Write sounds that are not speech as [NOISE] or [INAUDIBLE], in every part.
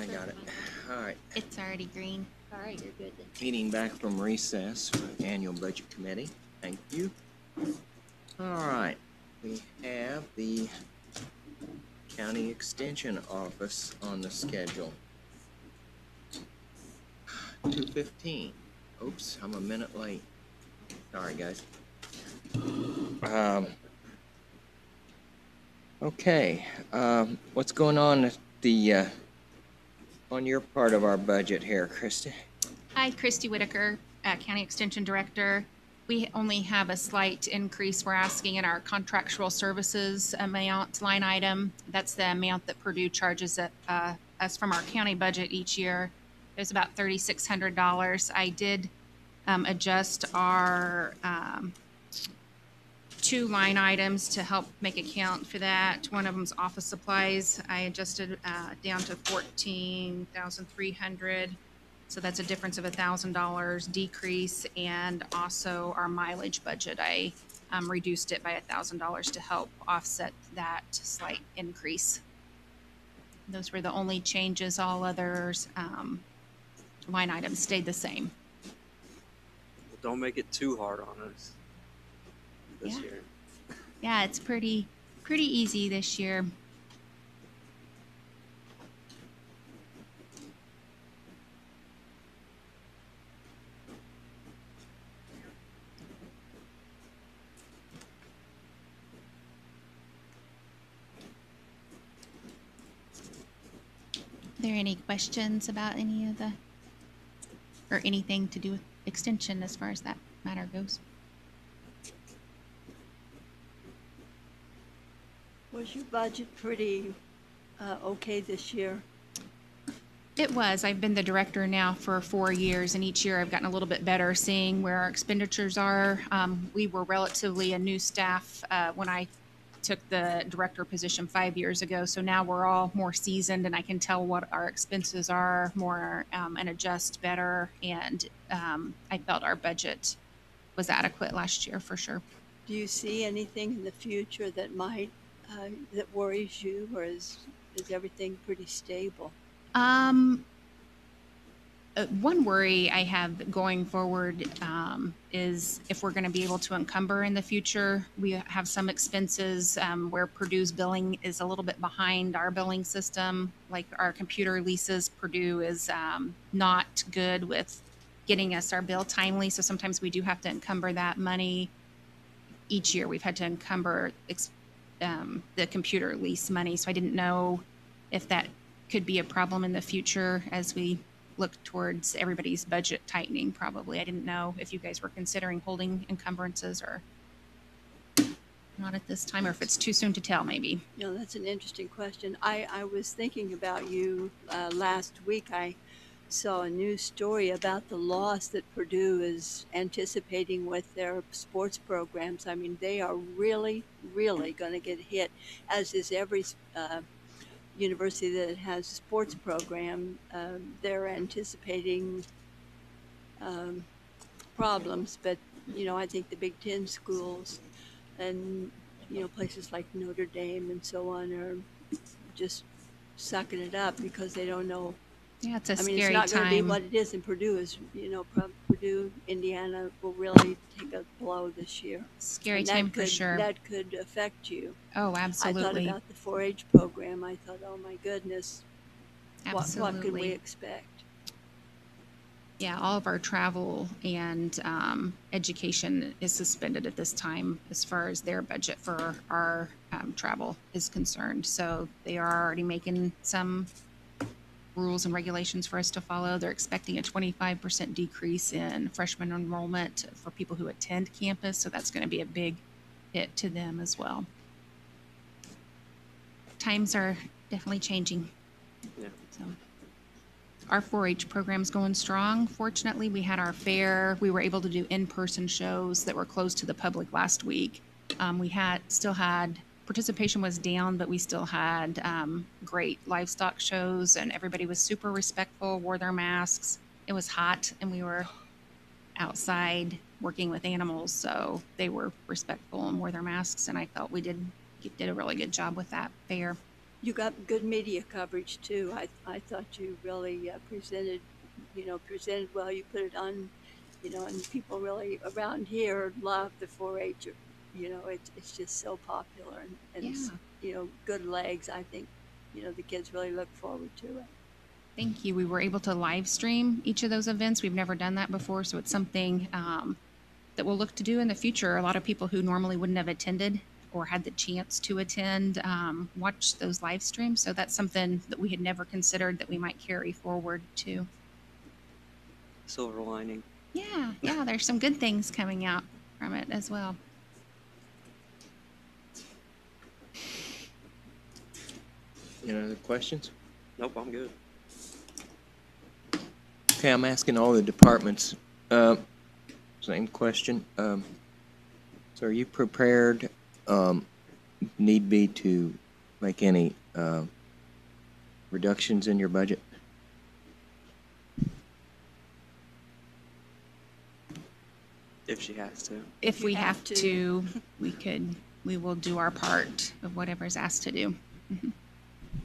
I got it. All right, It's already green. All right, you're good then. meeting back from recess for annual budget committee. Thank you. All right, we have the county extension office on the schedule. Two fifteen. Oops, I'm a minute late. Sorry, guys. Um, okay, um, what's going on at the, uh, on your part of our budget here, Christie? Hi, Christy Whitaker, uh, County Extension Director. We only have a slight increase we're asking in our contractual services amount line item. That's the amount that Purdue charges it, uh, us from our county budget each year. It's about thirty-six hundred dollars. I did um, adjust our um, two line items to help make account for that. One of them's office supplies. I adjusted uh, down to fourteen thousand three hundred. So that's a difference of a thousand dollars decrease, and also our mileage budget, I um, reduced it by a thousand dollars to help offset that slight increase. Those were the only changes, all others, um, line items stayed the same. Well, don't make it too hard on us this Yeah. year. Yeah, it's pretty, pretty easy this year. Are there any questions about any of the, or anything to do with extension as far as that matter goes? Was your budget pretty uh, okay this year? It was. I've been the director now for four years, and each year I've gotten a little bit better seeing where our expenditures are. Um, we were relatively a new staff uh, when I took the director position five years ago, so now we're all more seasoned, and I can tell what our expenses are more um, and adjust better. And um, I felt our budget was adequate last year for sure. Do you see anything in the future that might, uh, that worries you, or is, is everything pretty stable? Um, uh, one worry I have going forward um, is if we're going to be able to encumber in the future. We have some expenses um, where Purdue's billing is a little bit behind our billing system, like our computer leases. Purdue is um, not good with getting us our bill timely, so sometimes we do have to encumber that money. Each year, we've had to encumber um, the computer lease money, so I didn't know if that could be a problem in the future as we look towards everybody's budget tightening probably. I didn't know if you guys were considering holding encumbrances or not at this time, or if it's too soon to tell maybe. You know, that's an interesting question. I, I was thinking about you uh, last week. I saw a news story about the loss that Purdue is anticipating with their sports programs. I mean, they are really, really going to get hit, as is every uh, university that has a sports program. Um, they're anticipating um, problems, but you know, I think the Big Ten schools and you know places like Notre Dame and so on are just sucking it up because they don't know. Yeah, it's a I mean, scary it's not going to be time. what it is in Purdue. Is you know, Purdue, Indiana will really take a blow this year. Scary And that time for could- sure. That could affect you. Oh, I thought about the 4-H program. I thought, oh my goodness, what, what could we Absolutely. expect? Yeah, all of our travel and um, education is suspended at this time as far as their budget for our um, travel is concerned. So they are already making some rules and regulations for us to follow. They're expecting a 25% decrease in freshman enrollment for people who attend campus. So that's going to be a big hit to them as well. Times are definitely changing. Yeah. So our 4-H program's going strong. Fortunately, we had our fair. We were able to do in-person shows that were closed to the public last week. Um, we had still had participation was down, but we still had um, great livestock shows, and everybody was super respectful, wore their masks. It was hot, and we were outside working with animals, so they were respectful and wore their masks. And I felt we did did a really good job with that fair. You got good media coverage too. I, I thought you really uh, presented, you know, presented well. You put it on, you know, and people really around here love the 4-H. You know, it's it's just so popular and, and it's, you know, good legs. I think, you know, the kids really look forward to it. Thank you. We were able to live stream each of those events. We've never done that before, so it's something um, that we'll look to do in the future. A lot of people who normally wouldn't have attended or had the chance to attend um, watch those live streams. So that's something that we had never considered that we might carry forward to Silver lining. Yeah, yeah, there's some good things coming out from it as well. Any other questions? Nope, I'm good. Okay, I'm asking all the departments, uh, same question. Um, so are you prepared, um, need be to make any, uh, reductions in your budget? If she has to. If we have have to. to, we could, we will do our part of whatever's asked to do.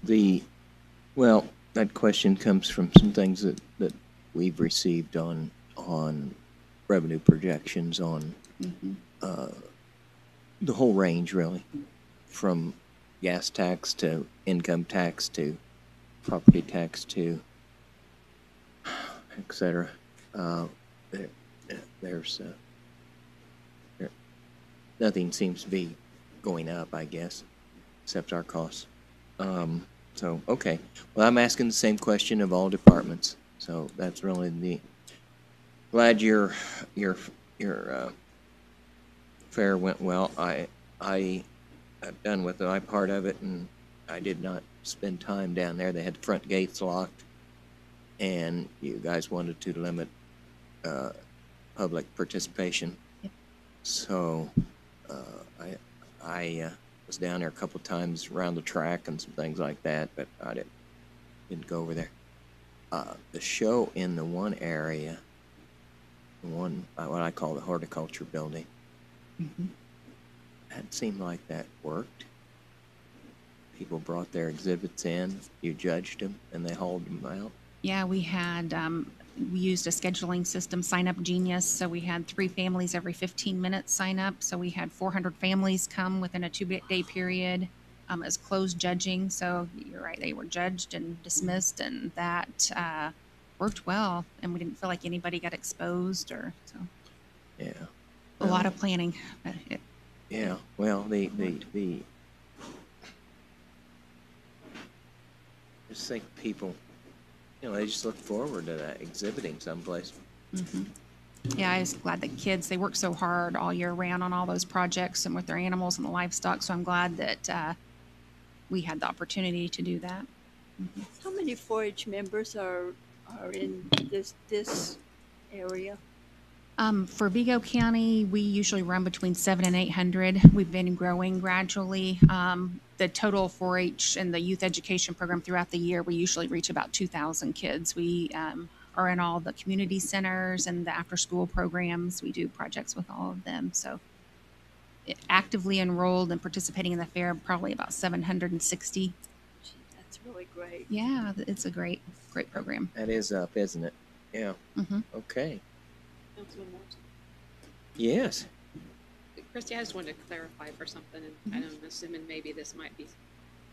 The, well, that question comes from some things that, that we've received on, on revenue projections on, Mhm. uh, the whole range really, from gas tax to income tax to property tax to [SIGHS] et cetera. Uh, there, there's, uh, there, nothing seems to be going up, I guess, except our costs. Um, so, okay. Well, I'm asking the same question of all departments. So that's really the, glad your, your, your, uh, fair went well. I, I, I've done with my part of it and I did not spend time down there. They had the front gates locked. And you guys wanted to limit, uh, public participation. Yep. So, uh, I, I, uh, was down there a couple times around the track and some things like that, but I didn't, didn't go over there. Uh, the show in the one area, the one, uh, what I call the horticulture building, Mhm. that seemed like that worked. People brought their exhibits in, you judged them, and they hauled them out. Yeah, we had, um, we used a scheduling system, Sign Up Genius. So we had three families every 15 minutes sign up. So we had 400 families come within a two day period um, as closed judging. So you're right, they were judged and dismissed, and that uh, worked well. And we didn't feel like anybody got exposed or so. Yeah. A lot of planning. but it- Yeah, well, the, the, the, just think people, you know, they just look forward to that exhibiting someplace. Mhm. Yeah, I was glad that kids, they work so hard all year round on all those projects and with their animals and the livestock. So I'm glad that uh, we had the opportunity to do that. How many 4-H members are are in this this area? Um, for Vigo County, we usually run between seven and eight hundred. We've been growing gradually. Um, the total 4-H and the youth education program throughout the year, we usually reach about two thousand kids. We um, are in all the community centers and the after-school programs. We do projects with all of them. So actively enrolled and participating in the fair, probably about seven hundred and sixty. Gee, That's really great. Yeah, it's a great, great program. That is up, isn't it? Yeah, hmm okay. Councilman Morrison. Yes, Christie, I just wanted to clarify for something, and I'm assuming maybe this might be,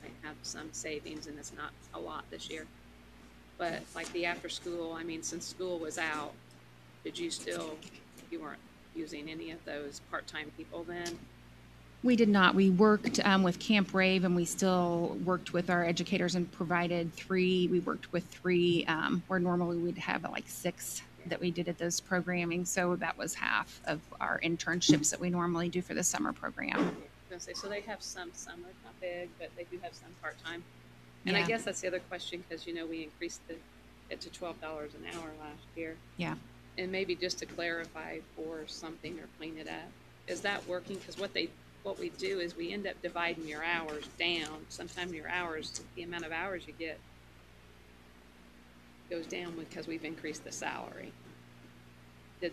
might have some savings, and it's not a lot this year. But like the after-school, I mean, since school was out, did you still, you weren't using any of those part-time people then? We did not. We worked um, with Camp Rave and we still worked with our educators and provided three. We worked with three um, where normally we'd have like six that we did at those programming. So that was half of our internships that we normally do for the summer program. I was gonna say, so they have some summer, not big, but they do have some part-time. And I guess that's the other question, because you know, we increased the, it to twelve dollars an hour last year. Yeah. And maybe just to clarify for something or clean it up, is that working? Because what they, what we do is we end up dividing your hours down. Sometimes your hours, the amount of hours you get goes down because we've increased the salary. Did,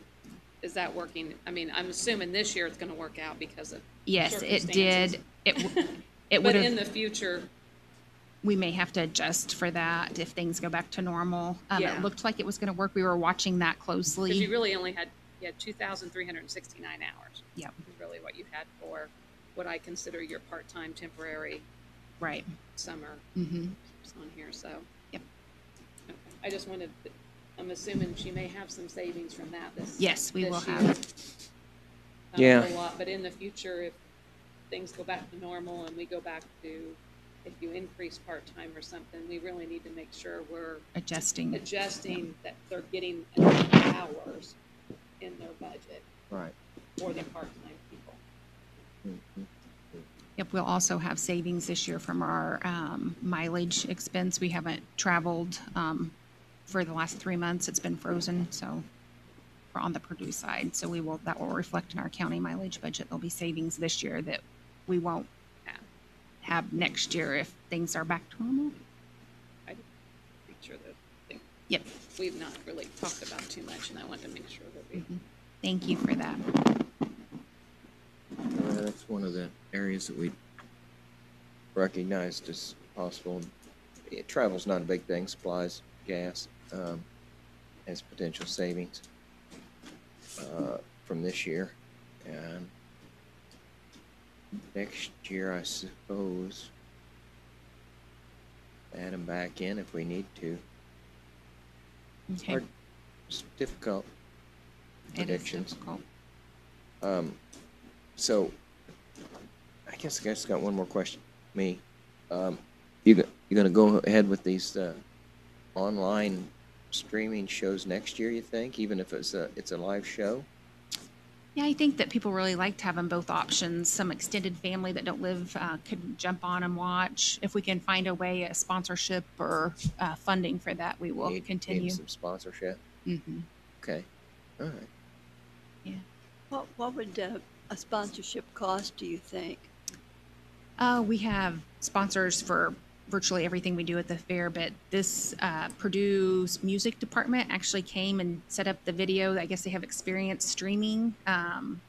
is that working? I mean, I'm assuming this year it's gonna work out because of, Yes, it Circumstances. did. It, w- [LAUGHS] it but would in have, the future, we may have to adjust for that if things go back to normal. Um, Yeah. it looked like it was gonna work. We were watching that closely. Because you closely. really only had, you had two thousand three hundred and sixty-nine hours. Yep. Is really what you had for what I consider your part-time temporary Right. summer Mm-hmm. on here, so. Yep. Okay. I just wanted, I'm assuming she may have some savings from that this. Yes, we this will year. have. Not a Yeah. whole lot, but in the future, if things go back to normal and we go back to, if you increase part-time or something, we really need to make sure we're adjusting. adjusting that they're getting enough hours in their budget Right. for the part-time people. Mhm. Yep, we'll also have savings this year from our um, mileage expense. We haven't traveled um, for the last three months. It's been frozen, so we're on the Purdue side. So we will, that will reflect in our county mileage budget. There'll be savings this year that we won't have. have next year if things are back to normal. i Make sure that, they- Yep, we've not really talked about too much, and I want to make sure that we, thank you for that. Uh, That's one of the areas that we recognized as possible. Eh, Travel's not a big thing, supplies, gas, um, as potential savings, uh, from this year. And next year, I suppose, add them back in if we need to. Okay. Hard- It's difficult. Predictions. difficult. Um, so, I guess I just got one more question. Me, um, you you gonna go ahead with these uh, online streaming shows next year? You think, even if it's a it's a live show? Yeah, I think that people really liked having both options. Some extended family that don't live uh, could jump on and watch. If we can find a way, a sponsorship or uh, funding for that, we will Need- need continue. some sponsorship. hmm Okay, all right. Yeah. What, what would uh, a sponsorship cost, do you think? Uh, we have sponsors for virtually everything we do at the fair, but this uh, Purdue's music department actually came and set up the video. I guess they have experience streaming um,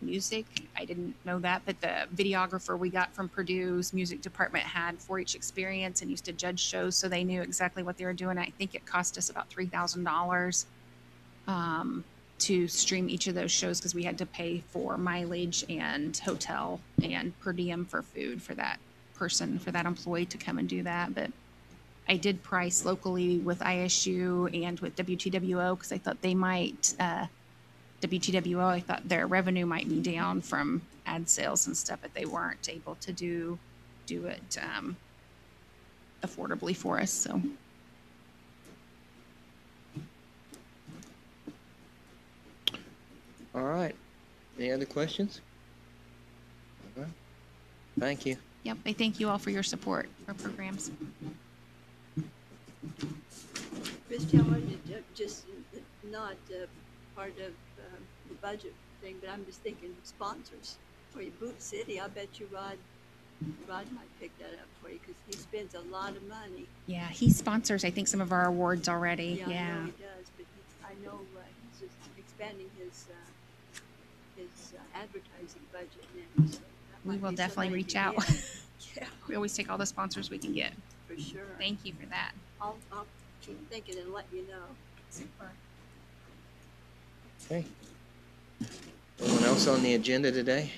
music. I didn't know that, but the videographer we got from Purdue's music department had 4-H experience and used to judge shows, so they knew exactly what they were doing. I think it cost us about three thousand dollars um, to stream each of those shows because we had to pay for mileage and hotel and per diem for food for that person, for that employee to come and do that. But I did price locally with ISU and with WTWO because I thought they might, uh, WTWO, I thought their revenue might be down from ad sales and stuff, but they weren't able to do, do it, um, affordably for us, so. All right. Any other questions? Right. Thank you. Yep, I thank you all for your support for programs. Christie, I wanted to just, uh, not uh, part of um, the budget thing, but I'm just thinking sponsors. For your Boot City, I bet you Rod, Rod might pick that up for you because he spends a lot of money. Yeah, he sponsors, I think, some of our awards already. Yeah, I know he does, but he, I know uh, he's just expanding his, uh, his uh, advertising budget now, so. that We will definitely reach out. [LAUGHS] [LAUGHS] Yeah, We always take all the sponsors we can get. for sure. Thank you for that. I'll, I'll keep thinking and let you know. Super. Okay. Anyone else on the agenda today?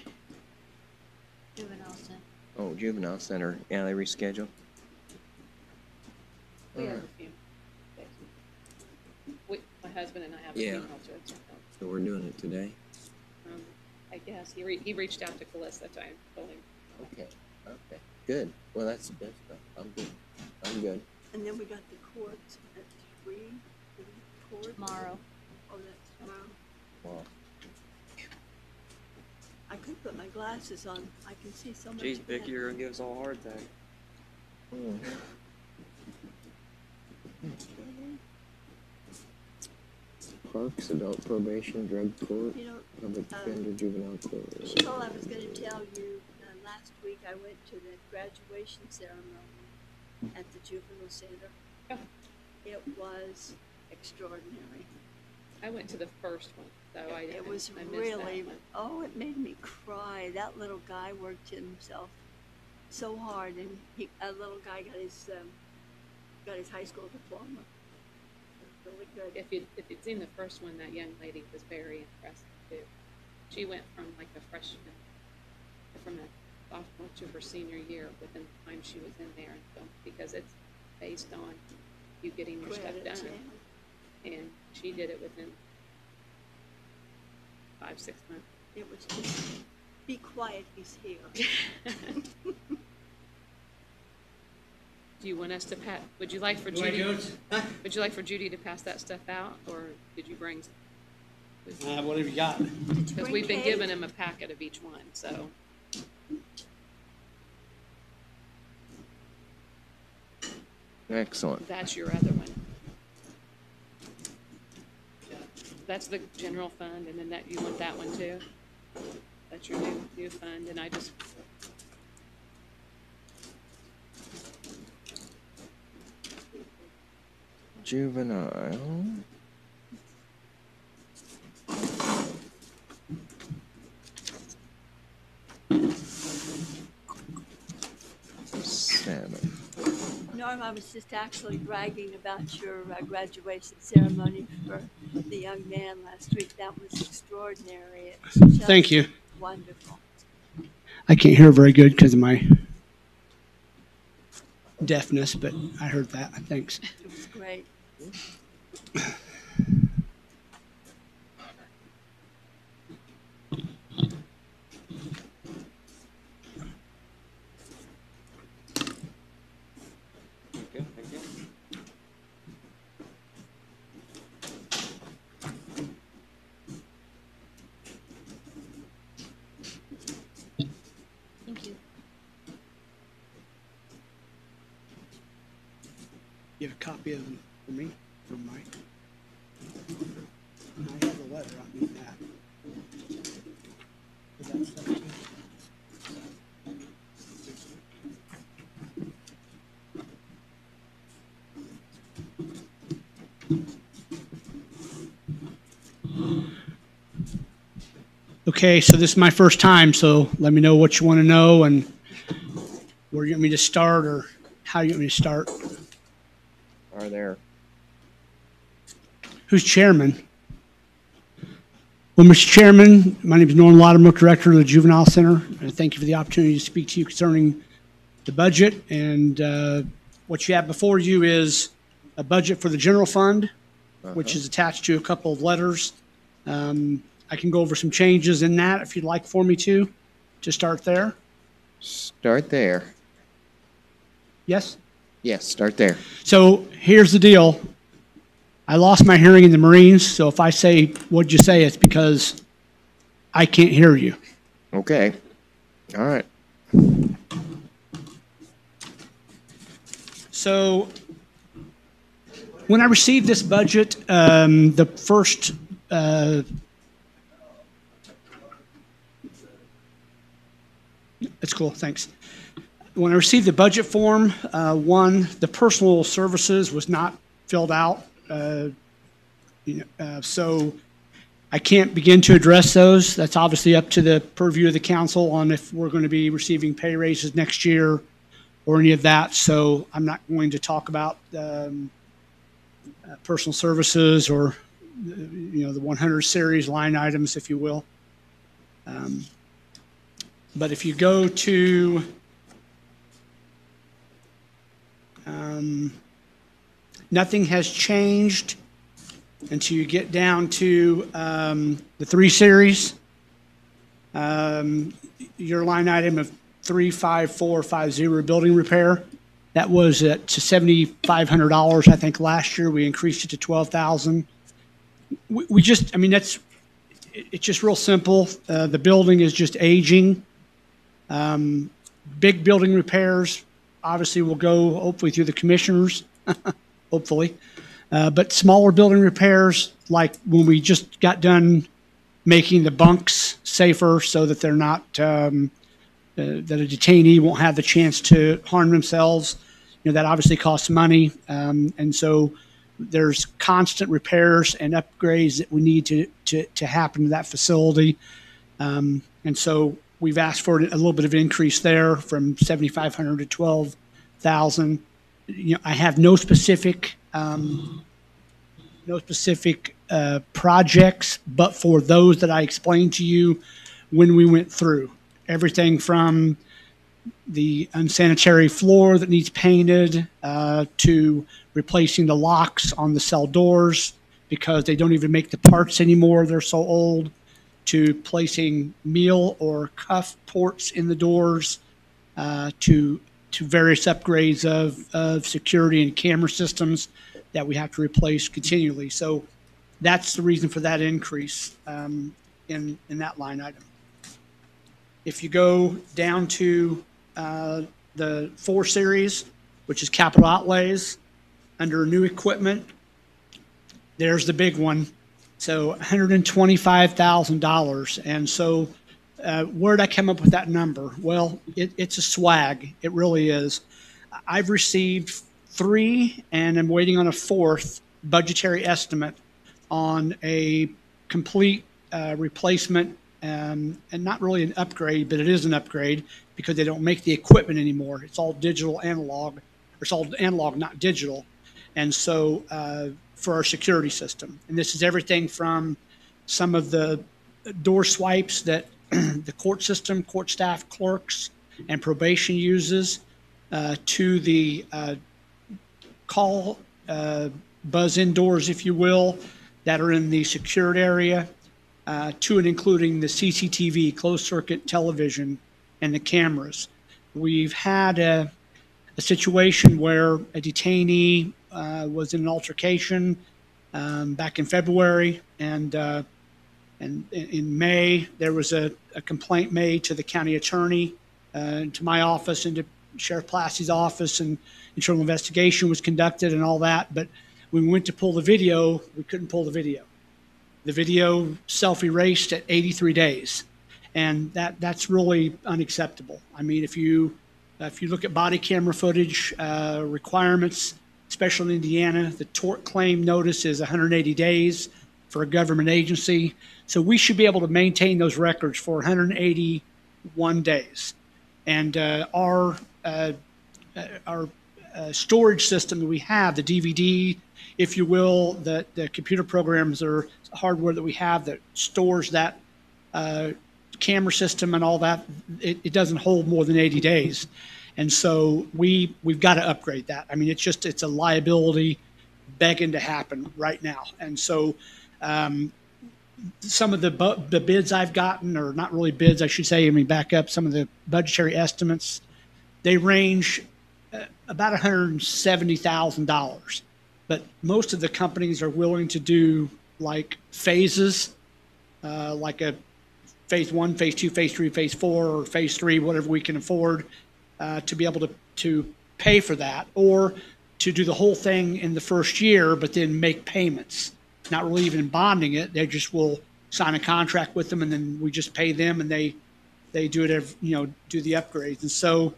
Juvenile Center. Oh, juvenile center. Yeah, they rescheduled. we have a Alright. few. We, my husband and I have a Yeah. funeral to attend. So we're doing it today? I guess, he re, he reached out to Calista, I told him, Okay, okay. Good. Well, that's, that's, I'm good. I'm good. And then we got the court at three, the court. Tomorrow. Oh, that's tomorrow. Well, I could put my glasses on. I can see so much. Geez, better. Vicky, you're gonna give us all a heart attack. hmm. Parks, adult probation, drug court, You know, public Um, defender, juvenile court. Cheryl, I was gonna tell you, uh, last week I went to the graduation ceremony at the juvenile center. Oh. It was extraordinary. I went to the first one, though, I, It was I missed that really, oh, it made me cry. That little guy worked himself so hard, and he, a little guy got his um, got his high school diploma. Really good. If you, if you'd seen the first one, that young lady was very impressive too. She went from like a freshman, from a sophomore to her senior year within the time she was in there and film, because it's based on you getting your stuff Credits, done. And she did it within five, six months. It was just be quiet. He's here. [LAUGHS] [LAUGHS] Do you want us to pat, would you like for Do I Judy, do it? would you like for Judy to pass that stuff out, or did you bring? Uh, whatever you got. Because we've been cake? giving him a packet of each one, so. Excellent. That's your other one. That's the general fund, and then that, you want that one too? That's your new, new fund, and I just, Juvenile. Seven. Norm, I was just actually bragging about your uh, graduation ceremony for the young man last week. That was extraordinary. It's just Thank you. Wonderful. I can't hear very good because of my deafness, but I heard that. Thanks. [LAUGHS] It was great. Thank you. You have a copy of them for me, for Mike? I have the letter, I need that. Is that stuff too? Okay, so this is my first time, so let me know what you want to know and where you want me to start or how you want me to start. Are there? Who's chairman? Well, Mr. Chairman, my name is Norm Latimer, Director of the Juvenile Center. and thank you for the opportunity to speak to you concerning the budget. And uh, what you have before you is a budget for the general fund, which is attached to a couple of letters. Um, I can go over some changes in that if you'd like for me to, to start there. Start there. Yes? Yes, start there. So here's the deal. I lost my hearing in the Marines, so if I say, what'd you say, it's because I can't hear you. Okay. All right. So when I received this budget, um, the first, uh, that's cool, thanks. When I received the budget form, uh, one, the personal services was not filled out. Uh, you know, uh, so I can't begin to address those. That's obviously up to the purview of the council on if we're going to be receiving pay raises next year or any of that. So I'm not going to talk about um, uh, personal services or, uh, you know, the 100 series line items, if you will. Um, but if you go to um, nothing has changed until you get down to um, the three series. Um, your line item of 35450 building repair. That was at to $7,500, I think, last year. We increased it to 12,000. We, we just, I mean, that's, it- it's just real simple. Uh, the building is just aging. Um, big building repairs, obviously will go hopefully through the commissioners, [LAUGHS] hopefully. Uh, but smaller building repairs, like when we just got done making the bunks safer so that they're not, um, uh, that a detainee won't have the chance to harm themselves. You know, that obviously costs money. Um, and so there's constant repairs and upgrades that we need to, to, to happen to that facility. Um, and so we've asked for a little bit of increase there from 7,500 to 12,000. You know, I have no specific, um, no specific, uh, projects, but for those that I explained to you when we went through. Everything from the unsanitary floor that needs painted, uh, to replacing the locks on the cell doors because they don't even make the parts anymore. They're so old. To placing meal or cuff ports in the doors, uh, to to various upgrades of, of security and camera systems that we have to replace continually. So that's the reason for that increase um, in in that line item. If you go down to uh, the four series, which is capital outlays, under new equipment, there's the big one. So $125,000. And so uh, where'd I come up with that number? Well, it, it's a swag. It really is. I've received three and I'm waiting on a fourth budgetary estimate on a complete uh, replacement um, and not really an upgrade, but it is an upgrade because they don't make the equipment anymore. It's all digital analog, or it's all analog, not digital. And so uh, for our security system, and this is everything from some of the door swipes that [CLEARS THROAT] the court system, court staff, clerks, and probation uses, uh, to the uh, call uh, buzz indoors, if you will, that are in the secured area, uh, to and including the CCTV, closed circuit television, and the cameras. We've had a, a situation where a detainee uh, was in an altercation um, back in February, and uh, and in- May there was a, a complaint made to the county attorney, uh, to my office, and to Sheriff Plasse's office, and internal investigation was conducted and all that. But when we went to pull the video, we couldn't pull the video. The video self-erased at 83 days, and that that's really unacceptable. I mean, if you if you look at body camera footage uh, requirements, especially in Indiana, the tort claim notice is 180 days for a government agency. So we should be able to maintain those records for 181 days. And uh, our uh, uh, our uh, storage system that we have, the DVD, if you will, the, the computer programs or hardware that we have that stores that uh, camera system and all that, it, it doesn't hold more than 80 days. And so we we've got to upgrade that. I mean, it's just it's a liability begging to happen right now. And so um, some of the bu- the bids I've gotten, or not really bids, I should say. I mean, back up some of the budgetary estimates. They range uh, about one hundred seventy thousand dollars, but most of the companies are willing to do like phases, uh, like a phase one, phase two, phase three, phase four, or phase three, whatever we can afford uh, to be able to, to pay for that, or to do the whole thing in the first year, but then make payments. Not really even bonding it, they just will sign a contract with them, and then we just pay them, and they they do it, ev- you know, do the upgrades. And so,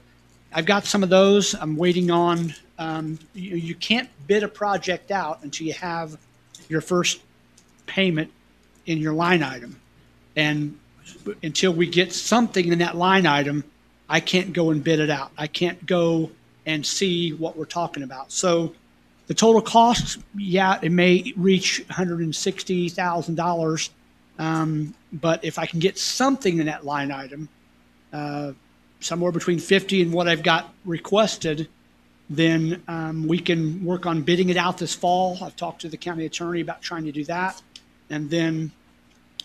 I've got some of those. I'm waiting on. Um, you, you can't bid a project out until you have your first payment in your line item, and until we get something in that line item, I can't go and bid it out. I can't go and see what we're talking about. So the total cost, yeah, it may reach $160,000. Um, but if I can get something in that line item, uh, somewhere between 50 and what I've got requested, then um, we can work on bidding it out this fall. I've talked to the county attorney about trying to do that. And then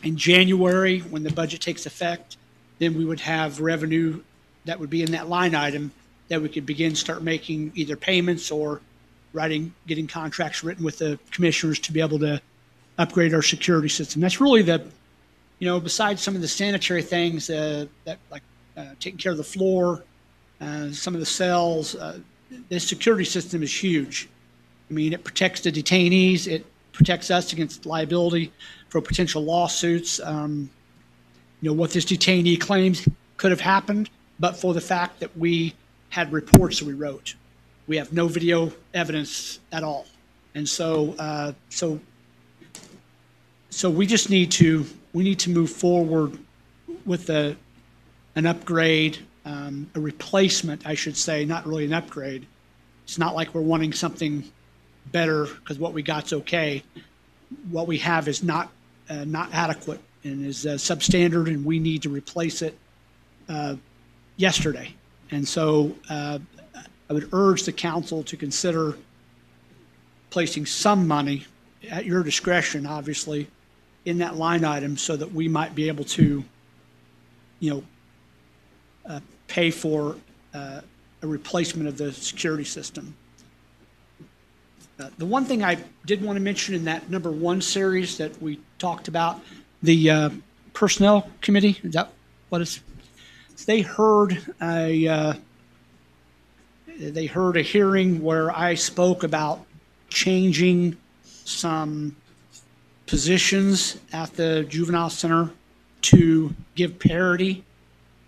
in January, when the budget takes effect, then we would have revenue that would be in that line item that we could begin start making either payments or writing, getting contracts written with the commissioners to be able to upgrade our security system. That's really the, you know, besides some of the sanitary things uh, that like uh, taking care of the floor, uh, some of the cells, uh, the security system is huge. I mean, it protects the detainees. It protects us against liability for potential lawsuits. Um, you know, what this detainee claims could have happened, but for the fact that we had reports we wrote. We have no video evidence at all. And so, uh, so, so we just need to, we need to move forward with the, an upgrade, um, a replacement, I should say, not really an upgrade. It's not like we're wanting something better because what we got's okay. What we have is not, uh, not adequate and is uh, substandard and we need to replace it uh, yesterday. And so uh, I would urge the council to consider placing some money at your discretion, obviously, in that line item so that we might be able to, you know, uh, pay for uh, a replacement of the security system. Uh, The one thing I did want to mention in that number one series that we talked about, the uh, Personnel Committee, is that what it's, they heard a, uh, they heard a hearing where I spoke about changing some positions at the juvenile center to give parity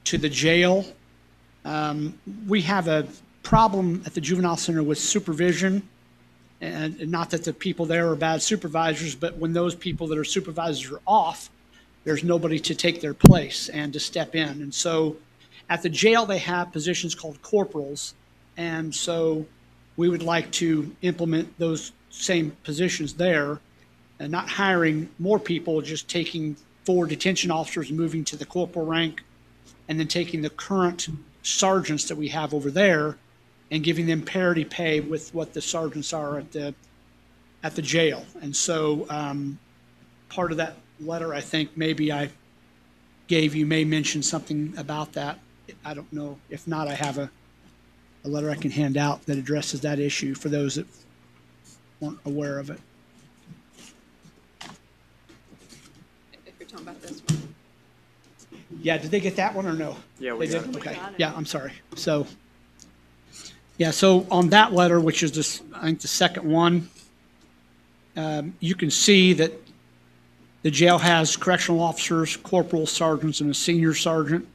to the jail. Um, we have a problem at the juvenile center with supervision. And and not that the people there are bad supervisors, but when those people that are supervisors are off, there's nobody to take their place and to step in. And so at the jail, they have positions called corporals. And so we would like to implement those same positions there and not hiring more people, just taking four detention officers, moving to the corporal rank, and then taking the current sergeants that we have over there and giving them parity pay with what the sergeants are at the, at the jail. And so, um, part of that letter, I think maybe I gave you may mention something about that. I don't know. If not, I have a, a letter I can hand out that addresses that issue for those that weren't aware of it. If you're talking about this one. Yeah, did they get that one or no? Yeah, we They got did? it. Okay, got it. yeah, I'm sorry. So, yeah, so on that letter, which is this, I think the second one, um, you can see that the jail has correctional officers, corporal sergeants, and a senior sergeant.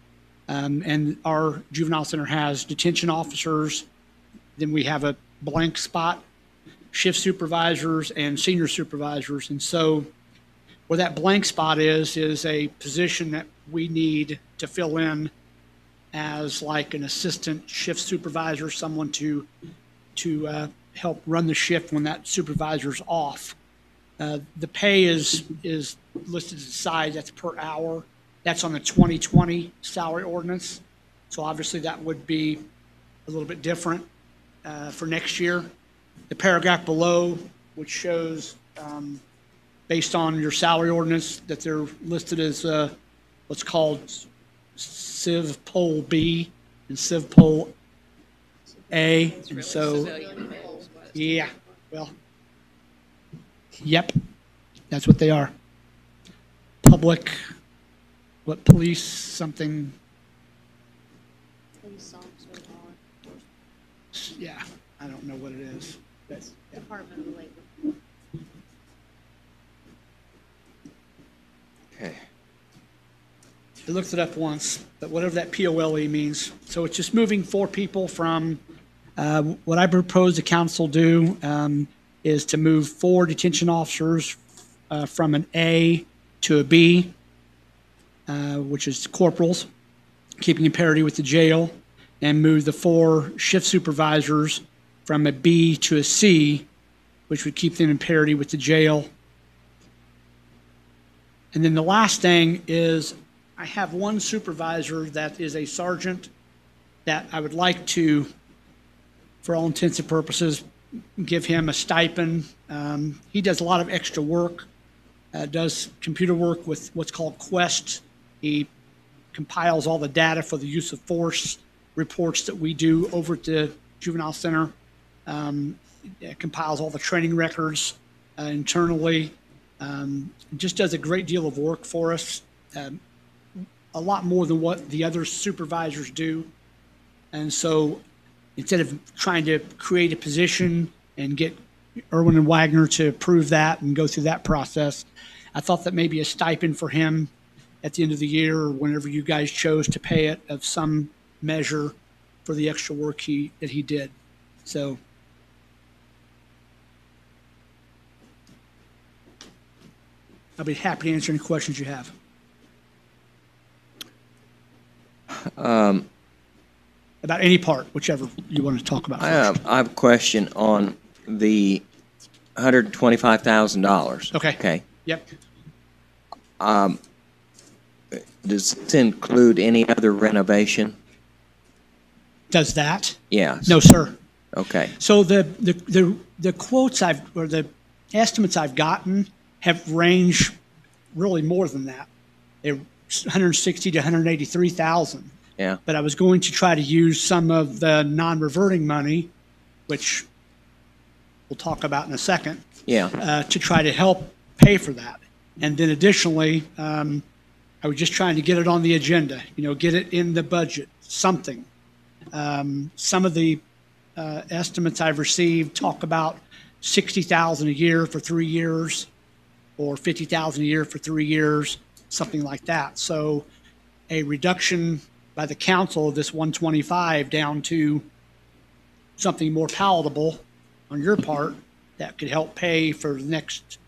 Um, and our juvenile center has detention officers. Then we have a blank spot, shift supervisors and senior supervisors. And so where that blank spot is, is a position that we need to fill in as like an assistant shift supervisor, someone to, to uh, help run the shift when that supervisor's off. Uh, The pay is, is listed as size, that's per hour. That's on the 2020 salary ordinance. So obviously that would be a little bit different uh, for next year. The paragraph below, which shows um, based on your salary ordinance, that they're listed as uh, what's called Civ Pole B and Civ Pole A. And so, civilian roles, what it's- yeah, well, yep, that's what they are. Public, what, police, something, Police officer, law enforcement, yeah, I don't know what it is. but, yeah. Department of Labor. Okay. I looked it up once, but whatever that POLE E means. So it's just moving four people from, uh, what I propose the council do um, is to move four detention officers uh, from an A to a B, uh, which is corporals, keeping in parity with the jail, and move the four shift supervisors from a B to a C, which would keep them in parity with the jail. And then the last thing is I have one supervisor that is a sergeant that I would like to, for all intents and purposes, give him a stipend. Um, he does a lot of extra work, uh, does computer work with what's called Quest. He compiles all the data for the use of force reports that we do over at the juvenile center. Um, compiles all the training records uh, internally. Um, just does a great deal of work for us. Um, a lot more than what the other supervisors do. And so instead of trying to create a position and get Irwin and Waggoner to approve that and go through that process, I thought that maybe a stipend for him at the end of the year or whenever you guys chose to pay it of some measure for the extra work he, that he did. So I'll be happy to answer any questions you have. Um, about any part, whichever you want to talk about I first. have, I have a question on the hundred and twenty-five thousand dollars. Okay. Okay. Yep. Um, does this include any other renovation? Does that? Yeah. No, sir. Okay. So the, the, the, the quotes I've, or the estimates I've gotten have ranged really more than that. They're 160 to 183,000. Yeah. But I was going to try to use some of the non-reverting money, which we'll talk about in a second, Yeah. uh, to try to help pay for that. And then additionally, um, I was just trying to get it on the agenda, you know, get it in the budget, something. Um, some of the uh, estimates I've received talk about sixty thousand a year for three years, or fifty thousand a year for three years, something like that. So, a reduction by the council of this one twenty-five down to something more palatable on your part that could help pay for the next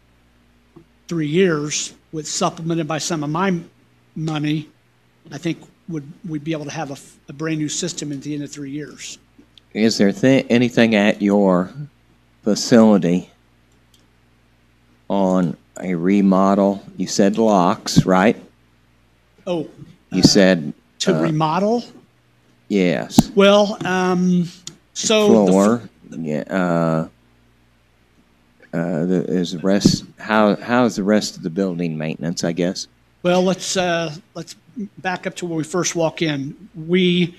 three years with supplemented by some of my money, I think would, we'd be able to have a brand new system at the end of three years. Is there thi- anything at your facility on a remodel? You said locks, right? Oh, You said, uh, to Uh, remodel? yes. Well, um, so. the f- yeah, uh, uh, the, is the rest, how, how is the rest of the building maintenance, I guess? Well, let's, uh, let's back up to where we first walk in. We,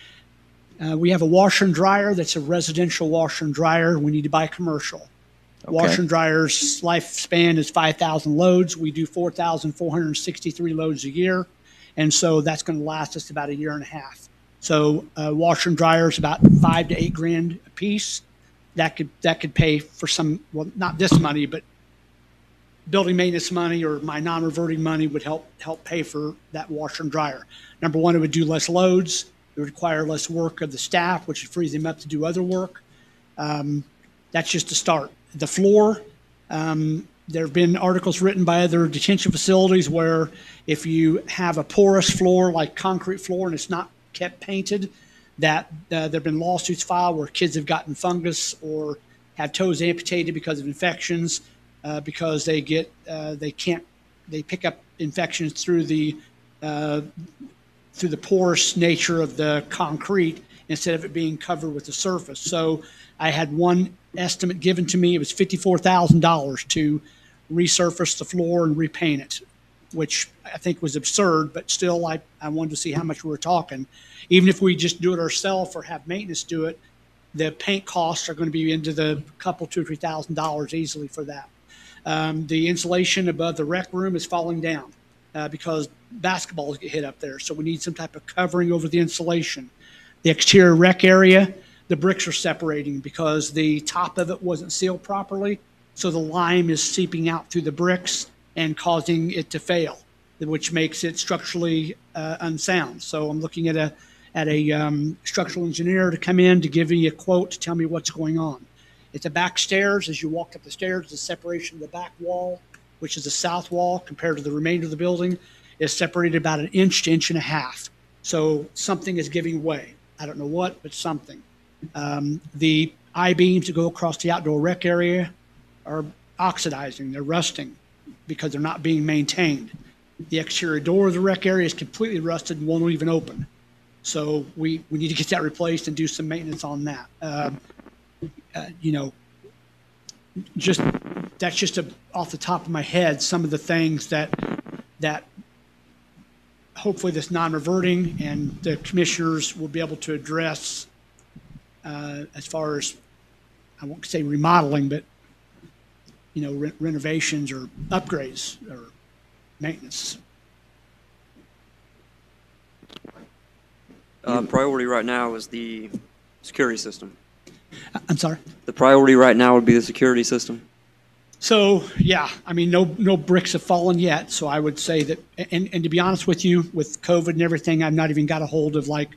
uh, we have a washer and dryer that's a residential washer and dryer. We need to buy commercial. Washer and dryer's lifespan is 5,000 loads. We do 4,463 loads a year. And so that's going to last us about a year and a half. So uh, washer and dryer is about five to eight grand a piece. That could, that could pay for some, well, not this money, but building maintenance money or my non-reverting money would help, help pay for that washer and dryer. Number one, it would do less loads. It would require less work of the staff, which would free them up to do other work. Um, that's just a start. The floor, um, there have been articles written by other detention facilities where if you have a porous floor, like concrete floor, and it's not kept painted, that uh, there have been lawsuits filed where kids have gotten fungus or have toes amputated because of infections, uh, because they get uh, they can't they pick up infections through the uh, through the porous nature of the concrete instead of it being covered with the surface. So I had one estimate given to me. It was fifty-four thousand dollars to resurface the floor and repaint it, which I think was absurd, but still I, I wanted to see how much we were talking. Even if we just do it ourselves or have maintenance do it, the paint costs are going to be into the couple, two, three thousand dollars easily for that. Um, the insulation above the rec room is falling down uh, because basketballs get hit up there. So we need some type of covering over the insulation. The exterior rec area, the bricks are separating because the top of it wasn't sealed properly. So the lime is seeping out through the bricks and causing it to fail, which makes it structurally uh, unsound. So I'm looking at a at a um, structural engineer to come in to give me a quote to tell me what's going on. It's the back stairs. As you walk up the stairs, the separation of the back wall, which is the south wall compared to the remainder of the building, is separated about an inch to inch and a half. So something is giving way. I don't know what, but something. Um, the I beams that go across the outdoor rec area are oxidizing. They're rusting because they're not being maintained. The exterior door of the rec area is completely rusted and won't even open. So we, we need to get that replaced and do some maintenance on that. Um, uh, you know, just that's just a, off the top of my head some of the things that that hopefully this non-reverting and the commissioners will be able to address uh, as far as I won't say remodeling, but you know re- renovations or upgrades or maintenance. Uh, priority right now is the security system. I- I'm sorry. The priority right now would be the security system. So yeah, I mean, no no bricks have fallen yet. So I would say that, and and to be honest with you, with COVID and everything, I've not even got a hold of like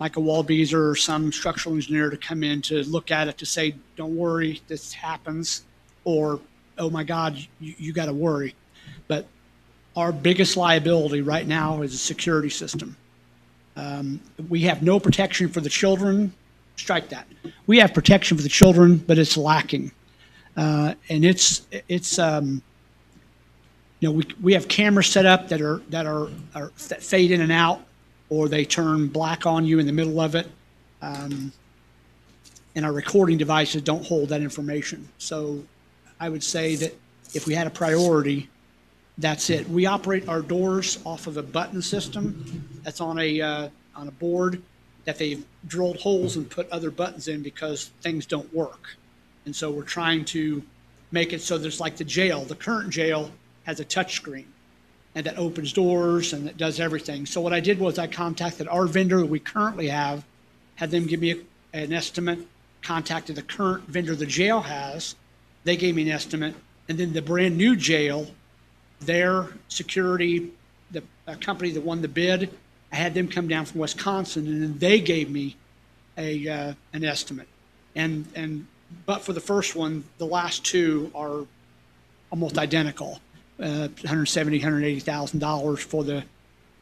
Michael Waldbeezer or some structural engineer to come in to look at it to say, don't worry, this happens, or oh my God, you, you got to worry. But our biggest liability right now is a security system. Um, we have no protection for the children. Strike that. We have protection for the children, but it's lacking. Uh, and it's, it's, um, you know, we, we have cameras set up that are, that are, are, that fade in and out, or they turn black on you in the middle of it. Um, and our recording devices don't hold that information. So I would say that if we had a priority, that's it. We operate our doors off of a button system that's on a, uh, on a board that they've drilled holes and put other buttons in because things don't work. And so we're trying to make it so there's like the jail, the current jail has a touch screen and that opens doors and that does everything. So what I did was I contacted our vendor that we currently have, had them give me a- an estimate, contacted the current vendor the jail has, they gave me an estimate, and then the brand new jail, their security, the company that won the bid, I had them come down from Wisconsin, and then they gave me a uh, an estimate. And and but for the first one, the last two are almost identical, uh, 170, 180 dollars for the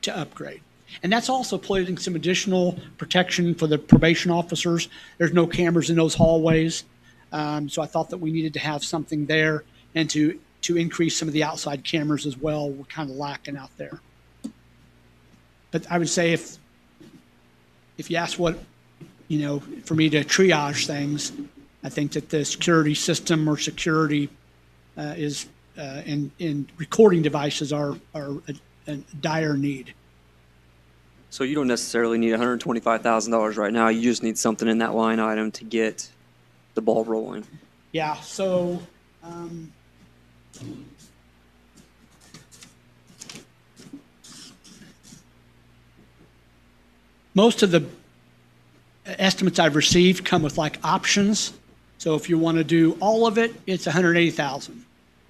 to upgrade. And that's also putting some additional protection for the probation officers. There's no cameras in those hallways. Um, so I thought that we needed to have something there and to, to increase some of the outside cameras as well. We're kind of lacking out there. But I would say if, if you ask what, you know, for me to triage things, I think that the security system or security uh, is, uh, and, and recording devices are, are a, a dire need. So you don't necessarily need $125,000 right now. You just need something in that line item to get the ball rolling. Yeah, so, um, most of the estimates I've received come with like options. So if you want to do all of it, it's 180,000.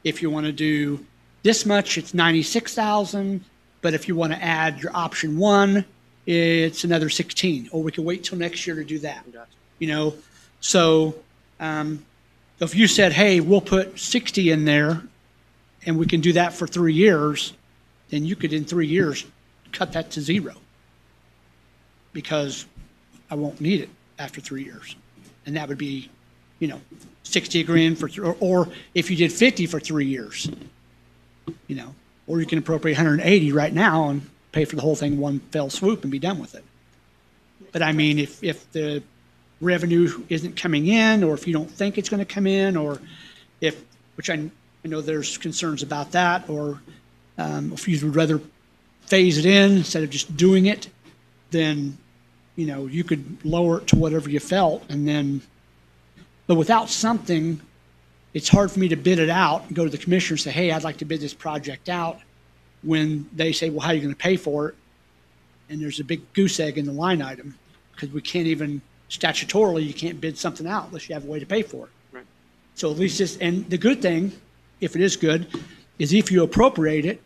If you want to do this much, it's 96,000. But if you want to add your option one, it's another 16. Or we can wait till next year to do that. You know, so um, if you said, hey, we'll put 60 in there and we can do that for three years, then you could in three years cut that to zero because I won't need it after three years. And that would be, you know, 60 grand for, or, or if you did 50 for three years, you know, or you can appropriate 180 right now and pay for the whole thing one fell swoop and be done with it. But I mean, if, if the revenue isn't coming in, or if you don't think it's going to come in, or if, which I, I know there's concerns about that, or um, if you would rather phase it in instead of just doing it, then, you know, you could lower it to whatever you felt, and then, but without something, it's hard for me to bid it out and go to the commissioner and say, hey, I'd like to bid this project out, when they say, well, how are you going to pay for it? And there's a big goose egg in the line item, because we can't even, statutorily, you can't bid something out unless you have a way to pay for it. Right. So at least this, and the good thing, if it is good, is if you appropriate it,